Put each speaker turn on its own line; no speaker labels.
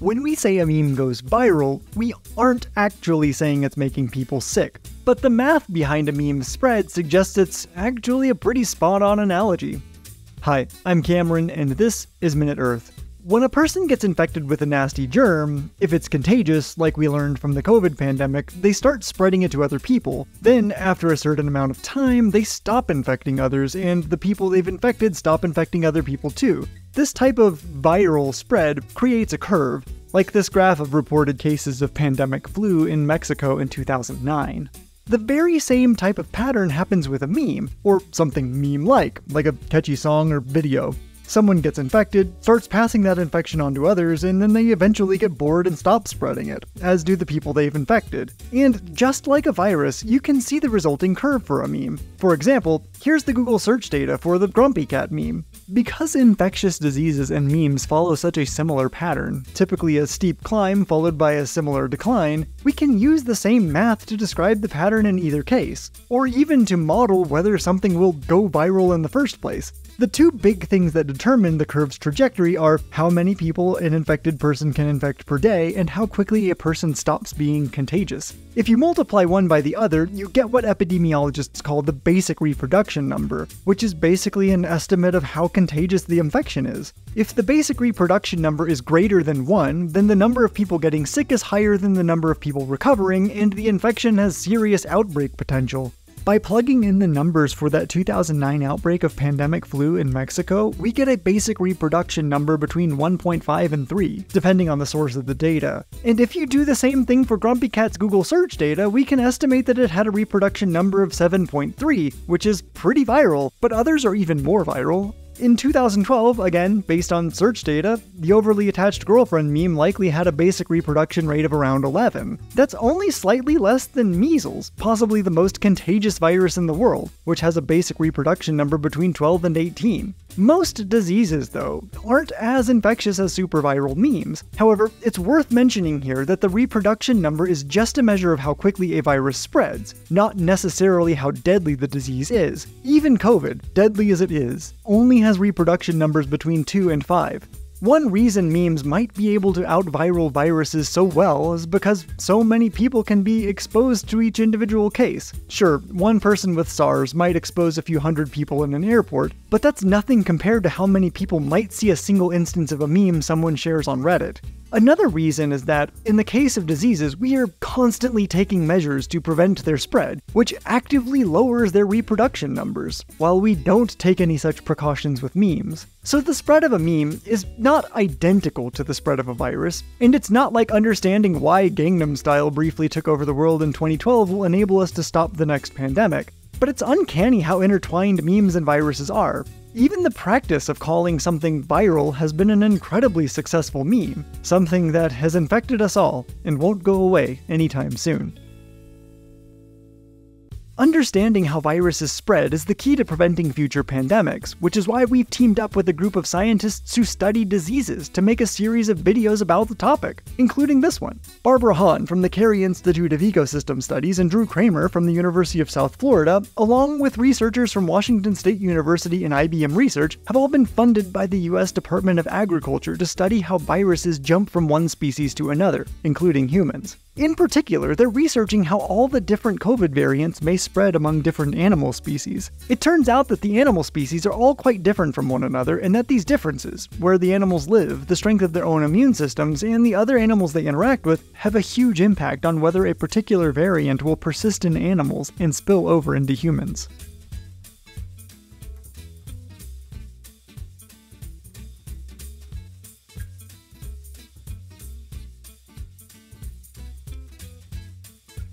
When we say a meme goes viral, we aren't actually saying it's making people sick, but the math behind a meme's spread suggests it's actually a pretty spot on analogy. Hi, I'm Cameron, and this is Minute Earth. When a person gets infected with a nasty germ, if it's contagious, like we learned from the COVID pandemic, they start spreading it to other people. Then, after a certain amount of time, they stop infecting others, and the people they've infected stop infecting other people too. This type of viral spread creates a curve, like this graph of reported cases of pandemic flu in Mexico in 2009. The very same type of pattern happens with a meme, or something meme like, like a catchy song or video. Someone gets infected, starts passing that infection on to others, and then they eventually get bored and stop spreading it, as do the people they've infected. And just like a virus, you can see the resulting curve for a meme. For example, here's the Google search data for the Grumpy Cat meme. Because infectious diseases and memes follow such a similar pattern, typically a steep climb followed by a similar decline, we can use the same math to describe the pattern in either case, or even to model whether something will go viral in the first place. The two big things that determine the curve's trajectory are how many people an infected person can infect per day and how quickly a person stops being contagious. If you multiply one by the other, you get what epidemiologists call the basic reproduction number, which is basically an estimate of how contagious the infection is. If the basic reproduction number is greater than 1, then the number of people getting sick is higher than the number of people recovering, and the infection has serious outbreak potential. By plugging in the numbers for that 2009 outbreak of pandemic flu in Mexico, we get a basic reproduction number between 1.5 and 3, depending on the source of the data. And if you do the same thing for Grumpy Cat's Google search data, we can estimate that it had a reproduction number of 7.3, which is pretty viral, but others are even more viral. In 2012, again, based on search data, the overly attached girlfriend meme likely had a basic reproduction rate of around 11. That's only slightly less than measles, possibly the most contagious virus in the world, which has a basic reproduction number between 12 and 18. Most diseases, though, aren't as infectious as superviral memes. However, it's worth mentioning here that the reproduction number is just a measure of how quickly a virus spreads, not necessarily how deadly the disease is. Even COVID, deadly as it is, only has reproduction numbers between 2 and 5. One reason memes might be able to out viral viruses so well is because so many people can be exposed to each individual case. Sure, one person with SARS might expose a few hundred people in an airport, but that's nothing compared to how many people might see a single instance of a meme someone shares on Reddit. Another reason is that, in the case of diseases, we are constantly taking measures to prevent their spread, which actively lowers their reproduction numbers, while we don't take any such precautions with memes. So the spread of a meme is not identical to the spread of a virus, and it's not like understanding why Gangnam Style briefly took over the world in 2012 will enable us to stop the next pandemic. But it's uncanny how intertwined memes and viruses are, even the practice of calling something viral has been an incredibly successful meme, something that has infected us all and won't go away anytime soon. Understanding how viruses spread is the key to preventing future pandemics, which is why we've teamed up with a group of scientists who study diseases to make a series of videos about the topic, including this one. Barbara Han from the Cary Institute of Ecosystem Studies and Drew Kramer from the University of South Florida, along with researchers from Washington State University and IBM Research, have all been funded by the US Department of Agriculture to study how viruses jump from one species to another, including humans. In particular, they're researching how all the different COVID variants may spread among different animal species. It turns out that the animal species are all quite different from one another, and that these differences, where the animals live, the strength of their own immune systems, and the other animals they interact with, have a huge impact on whether a particular variant will persist in animals and spill over into humans.